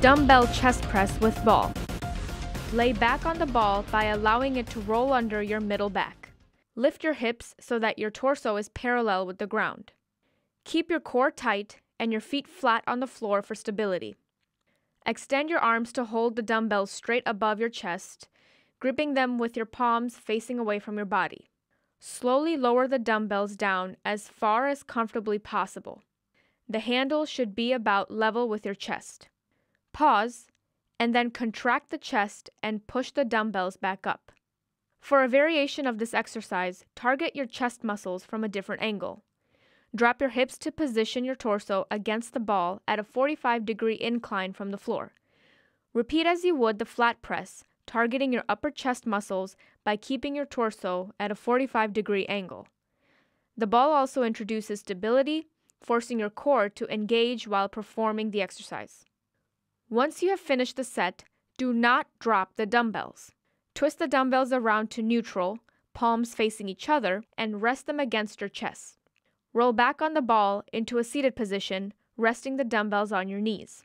Dumbbell chest press with ball. Lay back on the ball by allowing it to roll under your middle back. Lift your hips so that your torso is parallel with the ground. Keep your core tight and your feet flat on the floor for stability. Extend your arms to hold the dumbbells straight above your chest, gripping them with your palms facing away from your body. Slowly lower the dumbbells down as far as comfortably possible. The handle should be about level with your chest. Pause, and then contract the chest and push the dumbbells back up. For a variation of this exercise, target your chest muscles from a different angle. Drop your hips to position your torso against the ball at a 45 degree incline from the floor. Repeat as you would the flat press, targeting your upper chest muscles by keeping your torso at a 45 degree angle. The ball also introduces stability, forcing your core to engage while performing the exercise. Once you have finished the set, do not drop the dumbbells. Twist the dumbbells around to neutral, palms facing each other, and rest them against your chest. Roll back on the ball into a seated position, resting the dumbbells on your knees.